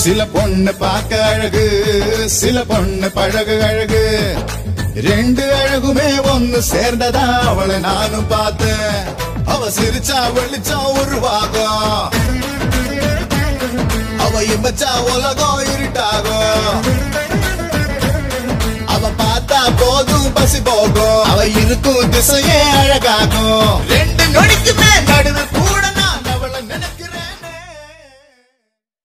சில பொண்ணு பார்க்க அழகு சில பொண்ணு பழகு அழகு. ரெண்டு அழகுமே ஒன்னு சேர்ந்ததா அவளை நானும் பார்த்தேன். அவ சிரிச்சா வெளிச்சா உருவாகும் அவ இமச்சா உலகம் இருட்டாகும் அவ பார்த்தா போதும் பசி போகும். அவ இருக்கும் திசையே அழகாகும்.